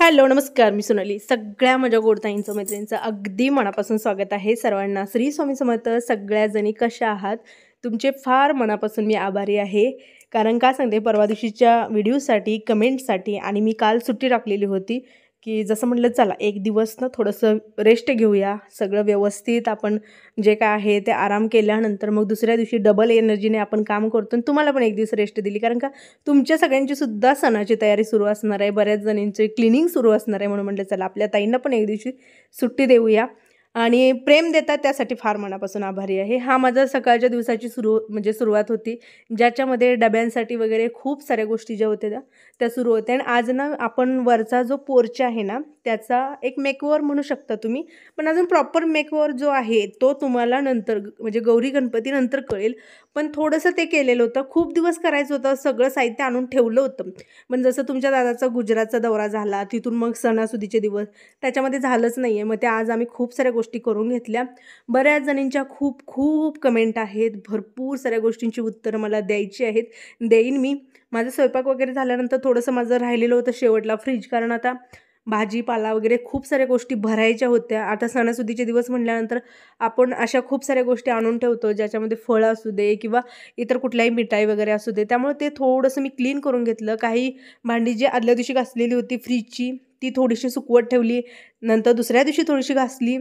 Hello नमस्कार. मी सोनाली. सगळ्या माझ्या गोडताईंचं मैत्रिणींचं अगदी मनापासून स्वागत आहे. सर्वांना श्री स्वामी समर्थ सगळ्याजणी कशा आहात? तुमचे फार मनापासून मी आभारी आहे. कारण का सांगते परवा दिवशीच्या व्हिडिओसाठी कमेंटसाठी आणि मी काल सुट्टी टाकलेली होती. की जसं म्हटलं चला एक दिवस ना थोडंसं रेस्ट घेऊया. सगळं व्यवस्थित आपण जे काय आहे ते आराम केल्यानंतर मग दुसऱ्या दिवशी डबल एनर्जीने आपण काम करतो आणि तुम्हाला पण एक दिवस रेस्ट दिली. कारण का तुमच्या सगळ्यांची सुद्धा सणाची तयारी सुरू असणार आहे. बऱ्याच जणींची क्लिनिंग सुरू असणार आहे म्हणून म्हटलं चला आपल्या ताईंना पण एक दिवशी सुट्टी देऊया. आणि प्रेम देतात त्यासाठी फार मनापासून आभारी आहे. हा माझा सकाळच्या दिवसाची सुरू म्हणजे सुरुवात होती ज्याच्यामध्ये डब्यांसाठी वगैरे खूप साऱ्या गोष्टी ज्या होत्या त्या त्या सुरू होत्या. आणि आज ना आपण वरचा जो पोर्च आहे ना त्याचा एक मेकओवर म्हणू शकता तुम्ही. पण अजून प्रॉपर मेकओवर जो आहे तो तुम्हाला नंतर म्हणजे गौरी गणपती नंतर कळेल. पण थोडंसं ते केलेलं होतं. खूप दिवस करायचं होतं. सगळं साहित्य आणून ठेवलं होतं. पण जसं तुमच्या दादाचा गुजरातचा दौरा झाला तिथून मग सणासुदीचे दिवस त्याच्यामध्ये झालंच नाही आहे मग ते आज आम्ही खूप साऱ्या गोष्टी करून घेतल्या. बऱ्याच जणींच्या खूप खूप कमेंट आहेत. भरपूर साऱ्या गोष्टींची उत्तरं मला द्यायची आहेत. देईन मी. माझा स्वयंपाक वगैरे झाल्यानंतर थोडंसं माझं राहिलेलं होतं शेवटला फ्रीज कारण आता भाजीपाला वगैरे खूप साऱ्या गोष्टी भरायच्या होत्या. आता सणासुदीचे दिवस म्हटल्यानंतर आपण अशा खूप साऱ्या गोष्टी आणून ठेवतो ज्याच्यामध्ये फळं असू दे किंवा इतर कुठल्याही मिठाई वगैरे असू दे. त्यामुळे ते थोडंसं मी क्लीन करून घेतलं. काही भांडी जी आदल्या दिवशी घासलेली होती फ्रीजची ती थोडीशी सुकवत ठेवली. नंतर दुसऱ्या दिवशी थोडीशी घासली.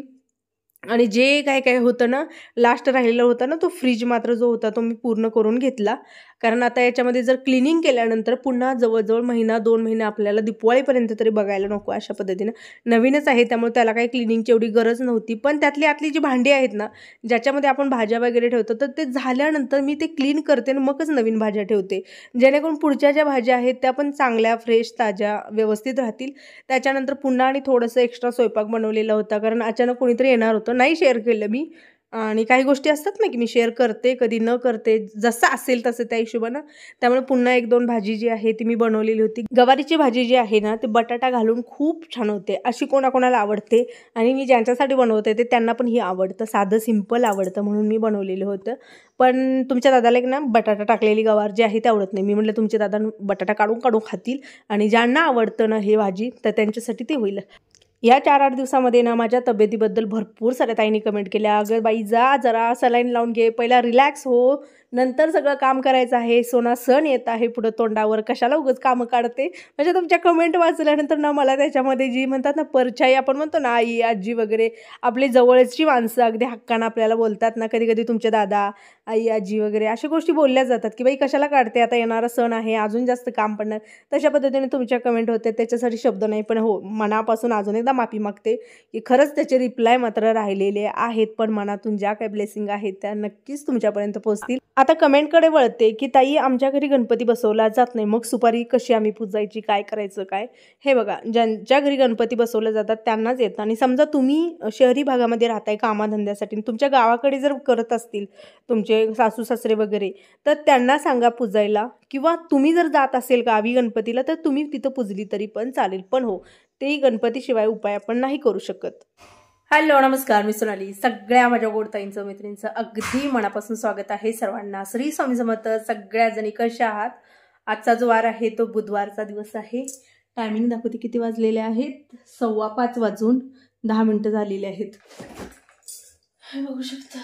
आणि जे काय काय होतं ना लास्ट राहिलेलं होतं ना तो फ्रीज मात्र जो होता तो मी पूर्ण करून घेतला. कारण आता याच्यामध्ये जर क्लिनिंग केल्यानंतर पुन्हा जवळजवळ महिना दोन महिने आपल्याला दिपवाळीपर्यंत तरी बघायला नको अशा पद्धतीनं. नवीनच आहे त्यामुळे त्याला काही क्लिनिंगची एवढी गरज नव्हती. पण त्यातली आतली जी भांडी आहेत ना ज्याच्यामध्ये आपण भाज्या वगैरे ठेवतो तर ते झाल्यानंतर मी ते क्लीन करते आणि मगच नवीन भाज्या ठेवते. जेणेकरून पुढच्या ज्या भाज्या आहेत त्या पण चांगल्या फ्रेश ताज्या व्यवस्थित राहतील. त्याच्यानंतर पुन्हा आणि थोडंसं एक्स्ट्रा स्वयंपाक बनवलेला होता कारण अचानक कोणीतरी येणार होतं. नाही शेअर केलं मी. आणि काही गोष्टी असतात ना की मी शेअर करते कधी न करते जसं असेल तसं त्या हिशोबानं. त्यामुळे पुन्हा एक दोन भाजी जी आहे ती मी बनवलेली होती. गवारीची भाजी जी आहे ना ते बटाटा घालून खूप छान होते अशी कोणाकोणाला आवडते. आणि मी ज्यांच्यासाठी बनवते ते त्यांना पण ही आवडतं साधं सिंपल आवडतं म्हणून मी बनवलेलं होतं. पण तुमच्या दादाला एक ना बटाटा टाकलेली गवार जी आहे ते आवडत नाही. मी म्हटलं तुमचे दादा बटाटा काढून काढून खातील आणि ज्यांना आवडतं ना हे भाजी तर त्यांच्यासाठी ते होईल. या चार आठ दिवसामध्ये ना माझ्या तब्येतीबद्दल भरपूर साऱ्या ताईंनी कमेंट केल्या. अगं बाई जा जरा सलाईन लावून घे. पहिला रिलॅक्स हो. नंतर सगळं काम करायचं आहे सोना सण येत आहे पुढं तोंडावर कशाला उगच कामं काढते? म्हणजे तुमच्या कमेंट वाचल्यानंतर ना मला त्याच्यामध्ये जी म्हणतात ना परछाई आपण म्हणतो ना आई आजी वगैरे आपली जवळची माणसं अगदी हक्कानं आपल्याला बोलतात ना कधी कधी तुमचे दादा आई आजी वगैरे अशा गोष्टी बोलल्या जातात की बाई कशाला काढते? आता येणारा सण आहे अजून जास्त काम पडणार. तशा पद्धतीने तुमच्या कमेंट होते त्याच्यासाठी शब्द नाही पण हो मनापासून अजून एकदा माफी मागते की खरंच त्याचे रिप्लाय मात्र राहिलेले आहेत पण मनातून ज्या काही ब्लेसिंग आहेत त्या नक्कीच तुमच्यापर्यंत पोहोचतील. आता कमेंटकडे वळते की ताई आमच्या घरी गणपती बसवला जात नाही. मग सुपारी कशी आम्ही पूजायची? काय करायचं? काय? हे बघा ज्यांच्या घरी गणपती बसवले जातात त्यांनाच येतं. आणि समजा तुम्ही शहरी भागामध्ये राहताय कामाधंद्यासाठी तुमच्या गावाकडे जर करत असतील तुमचे सासू सासरे वगैरे तर त्यांना सांगा पूजायला. किंवा तुम्ही जर जात असेल गावी गणपतीला तर तुम्ही तिथं पुजली तरी पण चालेल. पण हो तेही गणपतीशिवाय उपाय आपण नाही करू शकत. हॅलो नमस्कार. मी सोनाली. सगळ्या माझ्या गोडताईंचं मैत्रिणींचं अगदी मनापासून स्वागत आहे सर्वांना. श्री स्वामी समर्थ सगळ्या जणी कशा आहात? आजचा जो वार आहे तो बुधवारचा दिवस आहे. टायमिंग दाखवते किती वाजलेले आहेत. सव्वा पाच वाजून दहा मिनटं झालेले आहेत. हे बघू शकता.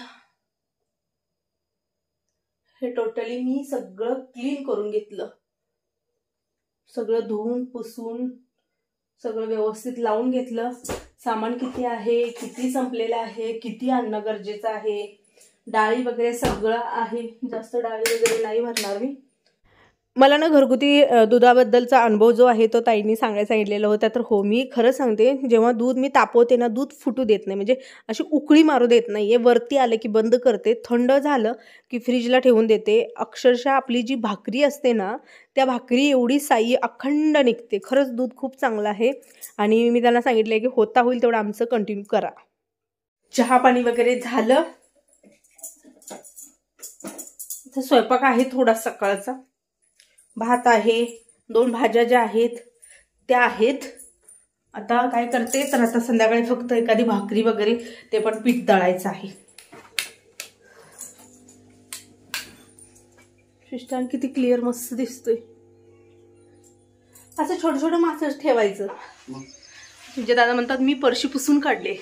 हे टोटली मी सगळं क्लीन करून घेतलं. सगळं धुवून पुसून सगळं व्यवस्थित लावून घेतलं. सामान किती आहे किती संपलेलं आहे किती आणणं गरजेचं आहे. डाळी वगैरे सगळं आहे. जास्त डाळी वगैरे नाही भरणार मी. मला ना घरगुती दुधाबद्दलचा अनुभव जो आहे तो ताईंनी सांगायला सांगितलेला होता. तर हो मी खरं सांगते जेव्हा दूध मी तापवते ना दूध फुटू देत नाही. म्हणजे अशी उकळी मारू देत नाही आहे वरती आलं की बंद करते. थंड झालं की फ्रीजला ठेवून देते. अक्षरशः आपली जी भाकरी असते ना त्या भाकरी एवढी साई अखंड निघते. खरंच दूध खूप चांगलं आहे. आणि मी त्यांना सांगितलं की होता होईल तेवढं आमचं कंटिन्यू करा. चहा पाणी वगैरे झालं. स्वयंपाक आहे थोडा सकाळचा. भात आहे दोन भाज्या ज्या आहेत त्या आहेत. आता काय करते? तर आता संध्याकाळी फक्त एखादी भाकरी वगैरे ते पण पीठ दळायचं आहे. शिष्टान किती क्लिअर मस्त दिसतोय. असं छोटं छोटं मासच ठेवायचं. म्हणजे दादा म्हणतात मी परशी पुसून काढले.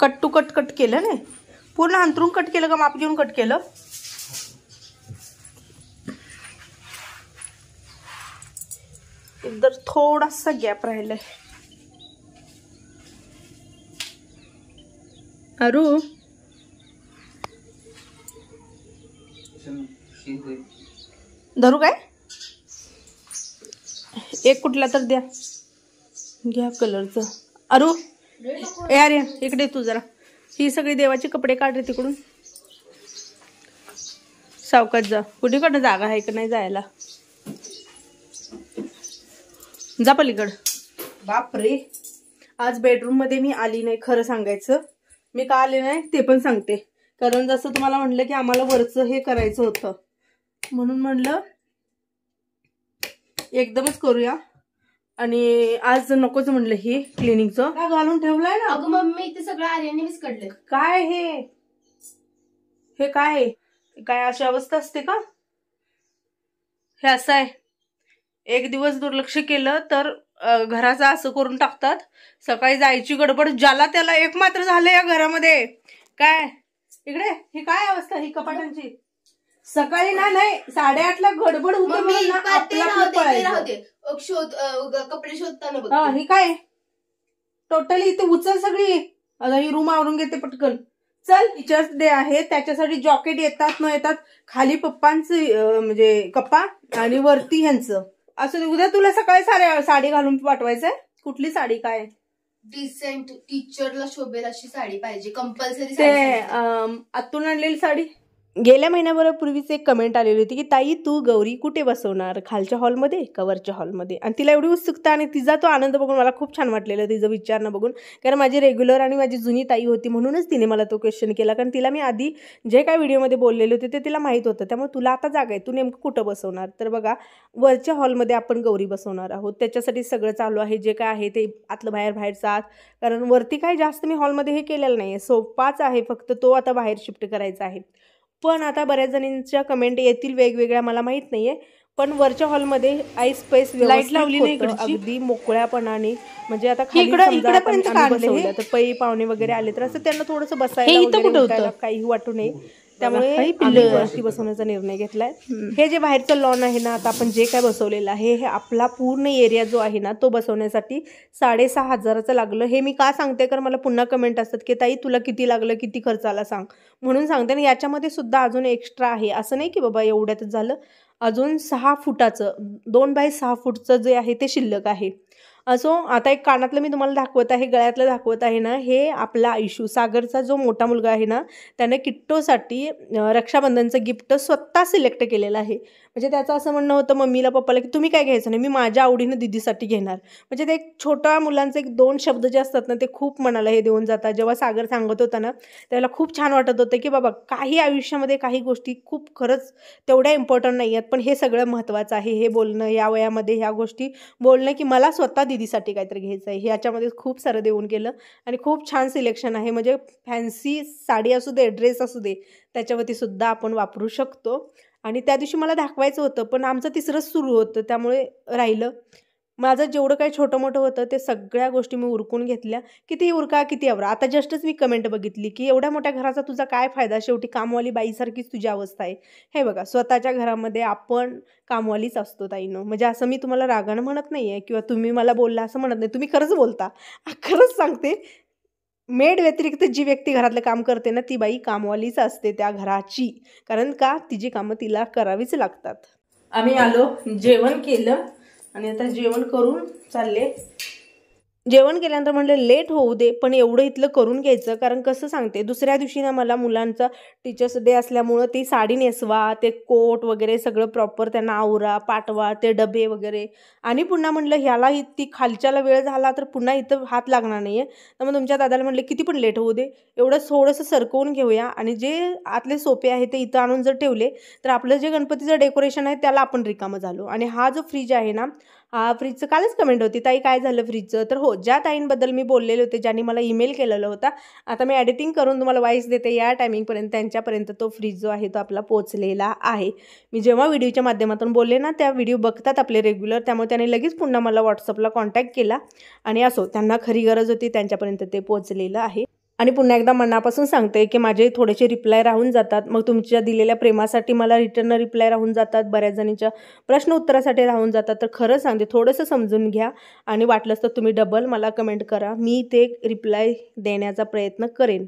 कट टू कट कट केलं नाही पूर्ण अंतरून कट केलं का माप घेऊन कट केलं? एकदम थोडासा गॅप राहिलाय. अरू? धरू काय? एक कुठला तर द्या. घ्या कलरचं अरू? ए अरे इकडे तू जरा. ही सगळी देवाचे कपडे काढ रे तिकडून. सावकात जा. कुठेकडं जागा आहे का नाही जायला? जा पलीकड. बापरे आज बेडरूममध्ये मी आली नाही खरं सांगायचं. मी का आले नाही ते पण सांगते. कारण जसं तुम्हाला म्हटलं की आम्हाला वरचं हे करायचं होतं. म्हणून म्हणलं एकदमच करूया. आणि आज नकोच म्हणलं हे क्लिनिकचं. का घालून ठेवलंय ना? अगं मम्मी ते सगळं आर्याने विस्कडलं काय हे? हे काय? काय अशी अवस्था असते का? हे असं आहे. एक दिवस दुर्लक्ष केलं तर घराचं असं करून टाकतात. सकाळी जायची गडबड ज्याला त्याला एक मात्र झालं या घरामध्ये. काय? इकडे ही काय अवस्था ही कपाटांची? सकाळी ना नाही साडेआठला गडबड होती मम्मी म्हणून ना का ते आपलं राहू आपलं दे ते पळायचं. राहू दे. अग, शोध अग, कपडे शोधताना बघ हा ही काय? टोटली इथे उचल सगळी. आता ही रूम आवरून घेते पटकन. चल टीचर्स डे आहे. त्याच्यासाठी जॉकेट येतात न येतात. खाली पप्पांचं अं, म्हणजे कप्पा आणि वरती ह्यांचं. असं उद्या तुला सकाळी साडी साडी घालून पाठवायचंय? कुठली साडी काय? डिसेंट टीचरला शोभेल अशी साडी पाहिजे. कंपल्सरी ते अं, आतून आणलेली साडी. गेल्या महिन्याभरापूर्वीच एक कमेंट आलेली होती की ताई तू गौरी कुठे बसवणार? खालच्या हॉलमध्ये कवरच्या हॉलमध्ये आणि तिला एवढी उत्सुकता आणि तिचा तो आनंद बघून मला खूप छान वाटलेलं तिचं विचारणं बघून. कारण माझी रेग्युलर आणि माझी जुनी ताई होती म्हणूनच तिने मला तो क्वेश्चन केला. कारण तिला मी आधी जे काय व्हिडिओमध्ये बोललेले होते ते तिला माहीत होतं. त्यामुळे तुला आता जागा आहे. तू नेमकं कुठं बसवणार? तर बघा वरच्या हॉलमध्ये आपण गौरी बसवणार आहोत. त्याच्यासाठी सगळं चालू आहे. जे काय आहे ते आतलं बाहेर बाहेरचं आत कारण वरती काय जास्त मी हॉलमध्ये हे केलेलं नाही आहे सोपाच आहे. फक्त तो आता बाहेर शिफ्ट करायचा आहे. पण आता बऱ्याच जणींच्या कमेंट येतील वेगवेगळ्या मला माहीत नाहीये. पण वरच्या हॉलमध्ये आईस स्पेस Light लावली नाही? अगदी मोकळ्यापणाने. म्हणजे आता इकडं-? तर पै पाहुणे वगैरे आले तर असं त्यांना थोडंसं बसायला काही वाटू नये. त्यामुळे. वरती बसवण्याचा निर्णय घेतलाय. हे जे बाहेरचं लॉन आहे ना आता आपण जे काय बसवलेलं आहे हे आपला पूर्ण एरिया जो आहे ना तो बसवण्यासाठी साडेसहा हजाराचं लागलं. हे मी का सांगते? कारण मला पुन्हा कमेंट असतात की ताई तुला किती लागलं? किती खर्च आला सांग. म्हणून सांगते. आणि याच्यामध्ये सुद्धा अजून एक्स्ट्रा आहे. असं नाही की बाबा एवढ्यातच झालं. अजून सहा फुटाचं दोन बाय सहा फूटचं जे आहे ते शिल्लक आहे. असो आता एक कानातलं मी तुम्हाला दाखवत आहे गळ्यातलं दाखवत आहे ना हे आपला आयुष्यू सागरचा जो मोठा मुलगा आहे ना त्याने किट्टोसाठी रक्षाबंधनचं गिफ्ट स्वतः सिलेक्ट केलेलं आहे. म्हणजे त्याचं असं म्हणणं होतं मम्मीला पप्पाला की तुम्ही काय घ्यायचं नाही मी माझ्या आवडीनं दिदीसाठी घेणार. म्हणजे ते एक छोट्या मुलांचे एक दोन शब्द जे असतात ना ते खूप मनाला हे देऊन जातात. जेव्हा सागर सांगत होता ना त्याला खूप छान वाटत होतं की बाबा काही आयुष्यामध्ये काही गोष्टी खूप खरंच तेवढ्या इम्पॉर्टंट नाही आहेत पण हे सगळं महत्त्वाचं आहे. हे बोलणं या वयामध्ये ह्या गोष्टी बोलणं की मला स्वतः दीदीसाठी काहीतरी घ्यायचं आहे. ह्याच्यामध्ये खूप सारं देऊन केलं. आणि खूप छान सिलेक्शन आहे. म्हणजे फॅन्सी साडी असू दे ड्रेस असू दे त्याच्यावरती सुद्धा आपण वापरू शकतो. आणि त्या दिवशी मला दाखवायचं होतं पण आमचं तिसरंच सुरू होतं. त्यामुळे राहिलं. माझं जेवढं काही छोटं मोठं होतं ते सगळ्या गोष्टी मी उरकून घेतल्या. किती उरका किती आवरा. आता जस्टच मी कमेंट बघितली की एवढ्या मोठ्या घराचा तुझा काय फायदा? शेवटी कामवाली बाईसारखीच तुझी अवस्था आहे. हे बघा स्वतःच्या घरामध्ये आपण कामवालीच असतो ताईनं. म्हणजे असं मी तुम्हाला रागानं म्हणत नाही आहे किंवा तुम्ही मला बोलला असं म्हणत नाही. तुम्ही खरंच बोलता. खरंच सांगते. मेड व्यतिरिक्त जी व्यक्ती घरातलं काम करते ना ती बाई कामवालीच असते त्या घराची. कारण का? तिची कामं तिला करावीच लागतात. आम्ही आलो जेवण केलं. आणि आता जेवण करून चालले. जेवण केल्यानंतर म्हणलं लेट होऊ दे पण एवढं इथलं करून घ्यायचं कारण कसं सांगते दुसऱ्या दिवशी ना मला मुलांचा टीचर्स डे असल्यामुळं ती साडी नेसवा ते कोट वगैरे सगळं प्रॉपर त्यांना आवरा पाठवा ते डबे वगैरे. आणि पुन्हा म्हणलं ह्याला ती खालच्याला वेळ झाला तर पुन्हा इथं हात लागणार नाही आहे तर मग तुमच्या दादाला म्हणलं किती पण लेट होऊ दे एवढं थोडंसं सरकवून घेऊया आणि जे आतले सोपे आहे ते इथं आणून जर ठेवले तर आपलं जे गणपतीचं डेकोरेशन आहे त्याला आपण रिकामं झालो. आणि हा जो फ्रीज आहे ना फ्रीजचं कालच कमेंट होती. ताई काय झालं फ्रीजचं तर हो ज्या ताईंबद्दल मी बोललेले होते ज्यांनी मला ईमेल केलेला होता आता मी एडिटिंग करून तुम्हाला वाईस देते. या टायमिंगपर्यंत त्यांच्यापर्यंत तो फ्रीज जो आहे तो आपला पोचलेला आहे. मी जेव्हा व्हिडिओच्या माध्यमातून बोलले ना त्या व्हिडिओ बघतात आपले रेग्युलर त्यामुळे त्याने लगेच पुन्हा मला व्हॉट्सअपला कॉन्टॅक्ट केला. आणि असो त्यांना खरी गरज होती त्यांच्यापर्यंत ते पोचलेलं आहे. आणि पुन्हा एकदा मनापासून सांगते की माझे थोडेसे रिप्लाय राहून जातात. मग तुमच्या दिलेल्या प्रेमासाठी मला रिटर्न रिप्लाय राहून जातात. बऱ्याच जणींच्या प्रश्न उत्तरासाठी राहून जातात. तर खरं सांगते थोडंसं समजून घ्या आणि वाटलंच तर तुम्ही डबल मला कमेंट करा. मी ते रिप्लाय देण्याचा प्रयत्न करेन.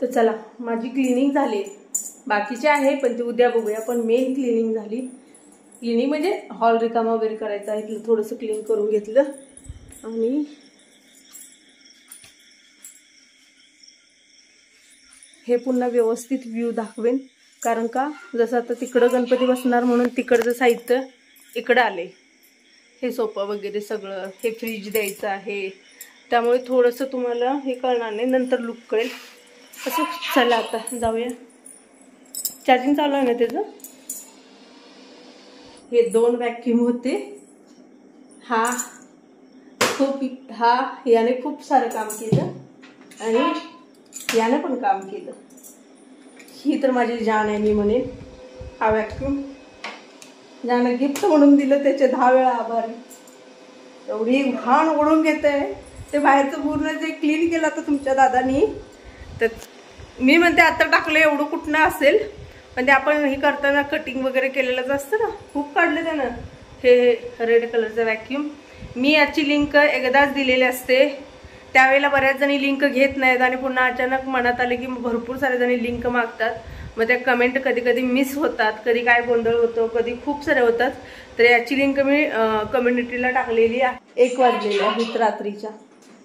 तर चला माझी क्लिनिंग झाली. बाकीचे आहे पण ते उद्या बघूया. पण मेन क्लिनिंग झाली. क्लिनिंग म्हणजे हॉल रिकामा वगैरे करायचा आहे. थोडंसं क्लीन करून घेतलं. आणि हे पुन्हा व्यवस्थित व्ह्यू दाखवेन. कारण का? जसं आता तिकडं गणपती बसणार म्हणून तिकडचं साहित्य इकडं आले हे सोपं वगैरे सगळं हे फ्रीज द्यायचं आहे. त्यामुळे थोडंसं तुम्हाला हे कळणार नाही नंतर लुक कळेल. असं चला आता जाऊया. चार्जिंग चालू आहे ना त्याचं? हे दोन व्हॅक्युम होते. हा. खूप हा याने खूप सारं काम केलं. आणि यानं पण काम केलं. ही तर माझी जान आहे मी म्हणेन. हा व्हॅक्यूम ज्यानं गिफ्ट म्हणून दिलं त्याचे दहा वेळा आभारी. एवढी घाण ओढून घेत आहे ते बाहेरचं पूर्ण जे क्लीन केलं तर तुमच्या दादानी तर मी म्हणते आत्ता टाकलं एवढं कुठनं असेल? पण ते आपण हे करताना कटिंग वगैरे केलेलंच असतं ना? खूप काढलं त्यानं. हे रेड कलरचं व्हॅक्यूम मी याची लिंक एकदाच दिलेली असते. त्यावेळेला बऱ्याच जणी लिंक घेत नाहीत आणि पुन्हा अचानक मनात आले की भरपूर सारे जणी लिंक मागतात. मग त्या कमेंट कधी कधी मिस होतात कधी काय गोंधळ होतो कधी खूप सारे होतात. तर याची लिंक मी कम्युनिटीला टाकलेली आहे. एक वाजलेली आहेत रात्रीच्या.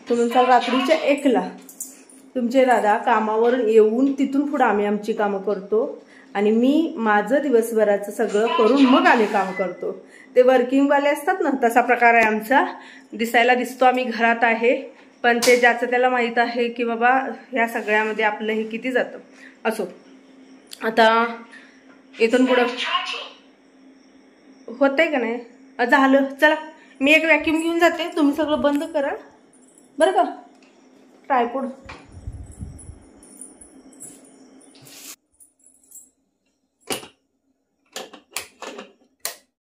तुमचा रात्रीच्या एकला. तुमचे दादा कामावरून येऊन तिथून पुढं आम्ही आमची कामं करतो. आणि मी माझं दिवसभराचं सगळं करून मग आम्ही काम करतो. ते वर्किंगवाले असतात ना तसा प्रकार आहे आमचा. दिसायला दिसतो आम्ही घरात आहे. पण ते ज्याचं त्याला माहीत आहे की बाबा ह्या सगळ्यामध्ये आपलं हे किती जातं. असो. आता इथून पुढं होतंय का नाही? झालं. चला. मी एक व्हॅक्यूम घेऊन जाते. तुम्ही सगळं बंद करा. बरं का? ट्रायपोड